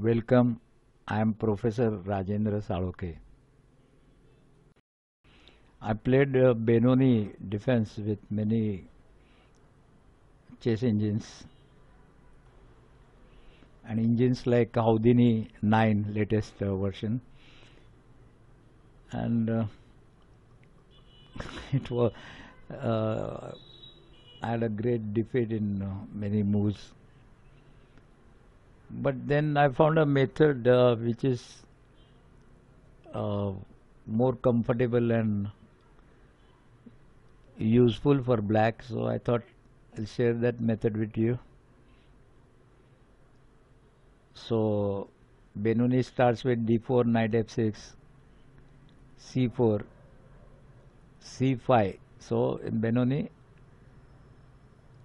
Welcome. I am Professor Rajendra Salokhe. I played uh, Benoni defense with many chess engines and engines like Houdini 9 latest uh, version and uh, it was uh, I had a great defeat in uh, many moves but then I found a method uh, which is uh, more comfortable and useful for black so I thought I'll share that method with you. So Benoni starts with d4 knight f6 c4 c5 so in Benoni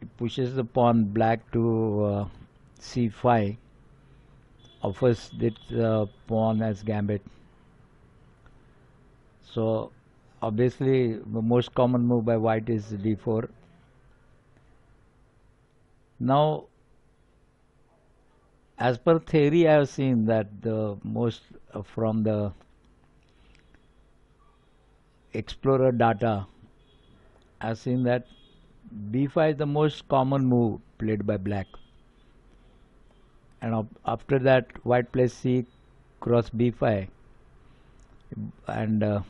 it pushes the pawn black to uh, c5 offers this pawn as gambit. So obviously the most common move by white is d4 now as per theory I have seen that the most uh, from the explorer data I've seen that b5 is the most common move played by black and after that white plays c cross b5 and uh,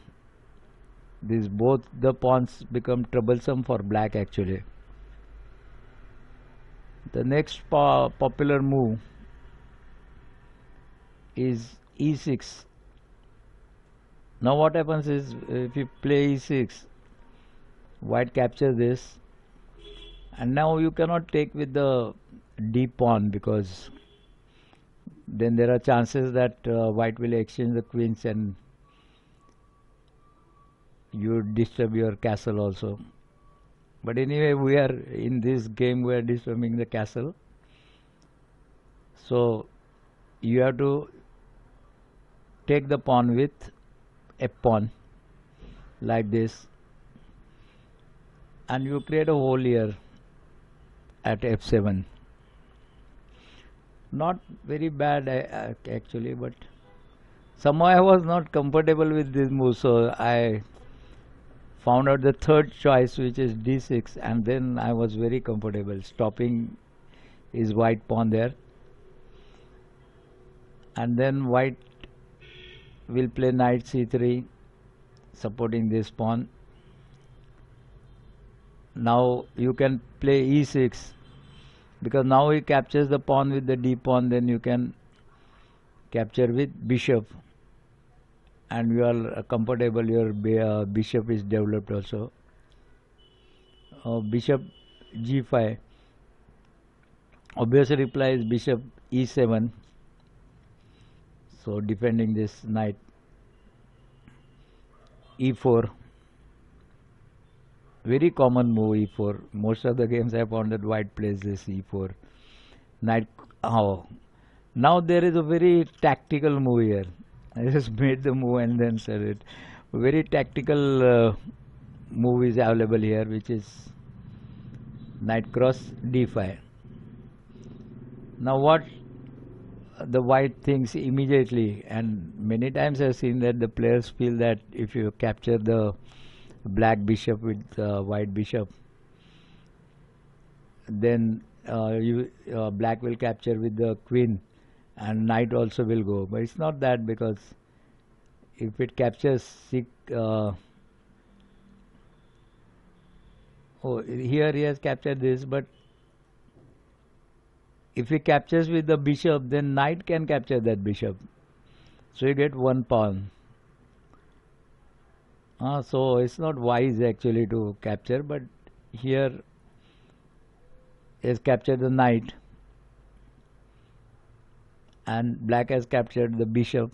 these both the pawns become troublesome for black actually. The next po popular move is e6 now what happens is if you play e6 white captures this. And now you cannot take with the d pawn because then there are chances that uh, white will exchange the queens and you disturb your castle also. But anyway we are in this game we are disturbing the castle. So you have to take the pawn with a pawn like this and you create a hole here at f7 not very bad actually but somehow I was not comfortable with this move so I found out the third choice which is d6 and then I was very comfortable. Stopping his white pawn there. And then white will play knight c3 supporting this pawn. Now you can play e6 because now he captures the pawn with the d pawn then you can capture with bishop. And you are comfortable your uh, bishop is developed also. Uh, bishop g5 obvious reply is bishop e7 so defending this knight. e4 very common move e4 most of the games I found that white plays this e4 knight oh. Now there is a very tactical move here. I just made the move and then said it. Very tactical uh, move is available here which is knight cross d5 now what the white thinks immediately and many times I've seen that the players feel that if you capture the black bishop with uh, white bishop. Then uh, you uh, black will capture with the queen and knight also will go. But it's not that because if it captures uh, oh here he has captured this but if he captures with the bishop then knight can capture that bishop. So you get one pawn uh, so it's not wise actually to capture but here is captured the knight and black has captured the bishop.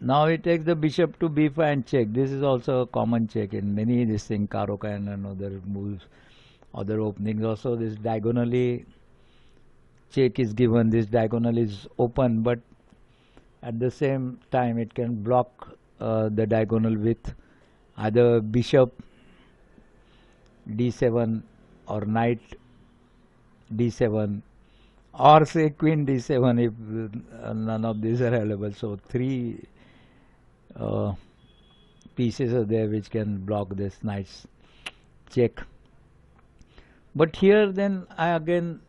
Now he takes the bishop to b5 and check. This is also a common check in many this thing Caro-Kann and other moves other openings also this diagonally check is given this diagonal is open but at the same time it can block uh, the diagonal with either bishop d7 or knight d7 or say queen d7 if uh, none of these are available. So three uh, pieces are there which can block this knight's check. But here then I again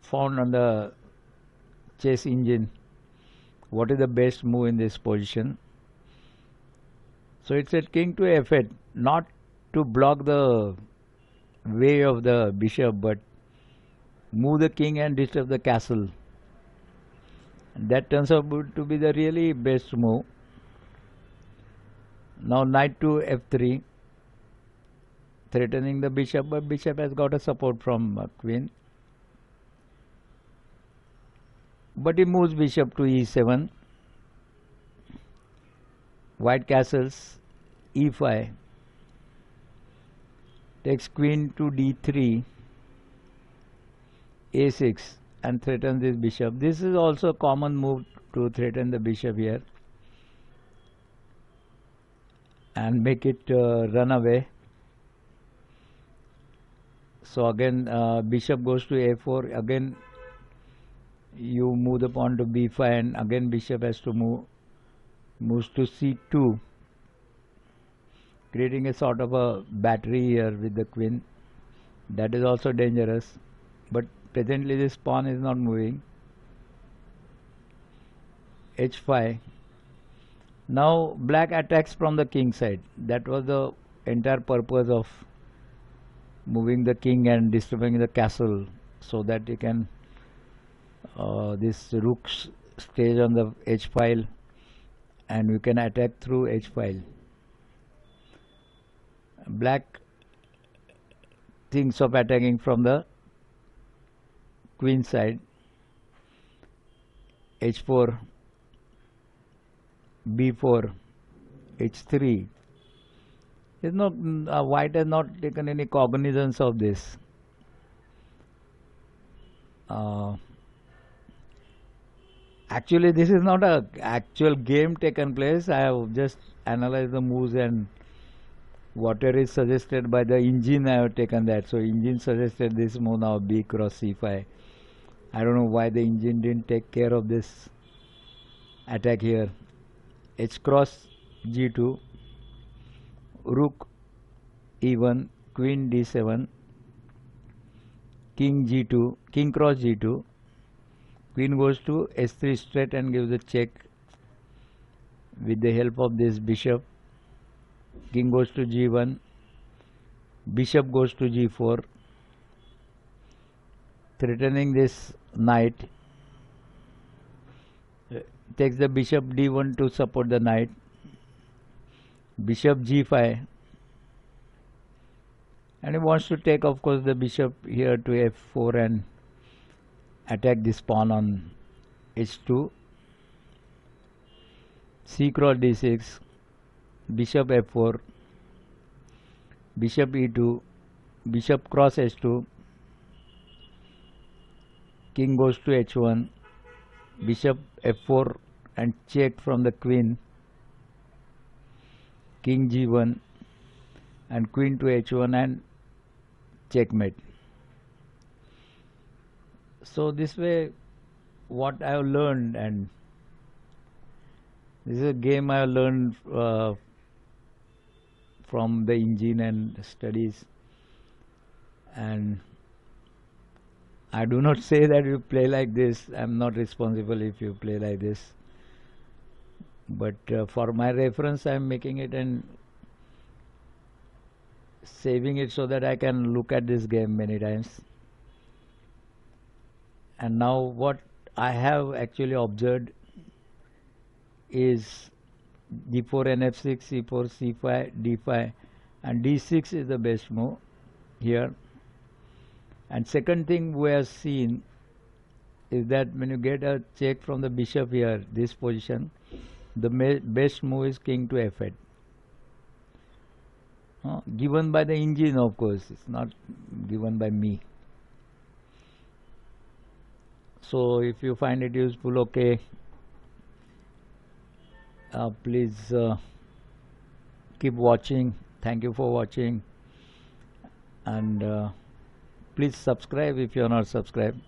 found on the chess engine what is the best move in this position so it said king to f8 not to block the way of the bishop but move the king and disturb the castle. And that turns out to be the really best move. Now knight to f3 threatening the bishop but bishop has got a support from queen. But he moves bishop to e7 white castles e5 takes queen to d3 a6 and threatens this bishop. This is also a common move to threaten the bishop here and make it uh, run away. So again uh, bishop goes to a4 again you move the pawn to b5 and again bishop has to move moves to c2 creating a sort of a battery here with the queen. That is also dangerous but presently this pawn is not moving. H5 now black attacks from the king side. That was the entire purpose of moving the king and disturbing the castle so that you can uh, this rook stays on the h file and we can attack through h file. Black thinks of attacking from the queen side. H4 b4 h3 is not uh, white has not taken any cognizance of this. Uh, actually this is not a actual game taken place i have just analyzed the moves and whatever is suggested by the engine I have taken that. So engine suggested this move now B cross C5. I don't know why the engine didn't take care of this attack here. H cross G2, Rook E1, Queen D7, King G2, King cross G2, Queen goes to S3 straight and gives a check. With the help of this bishop king goes to g1 bishop goes to g4 threatening this knight takes the bishop d1 to support the knight. Bishop g5 and he wants to take of course the bishop here to f4 and attack this pawn on h2 c cross d6 bishop f4 bishop e2 bishop cross h2 king goes to h1 bishop f4 and check from the queen king g1 and queen to h1 and checkmate so this way what I have learned and this is a game I have learned uh, from the engine and studies. And I do not say that you play like this. I'm not responsible if you play like this. But uh, for my reference I'm making it and saving it so that I can look at this game many times and now what I have actually observed is d4 and f6 c4 c5 d5 and d6 is the best move here. And second thing we have seen is that when you get a check from the bishop here this position the best move is king to f8 uh, given by the engine of course it's not given by me so if you find it useful okay. Uh, please uh, keep watching. Thank you for watching. And uh, please subscribe if you are not subscribed